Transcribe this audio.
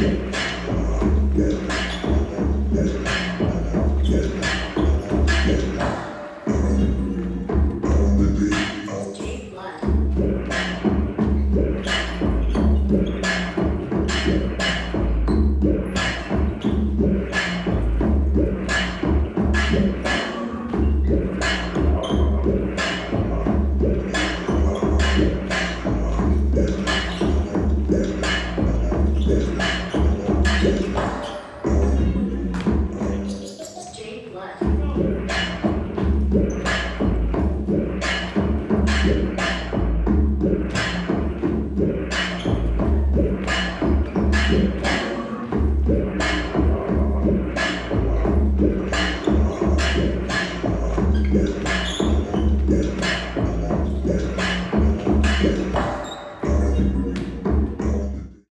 Yeah. Yeah.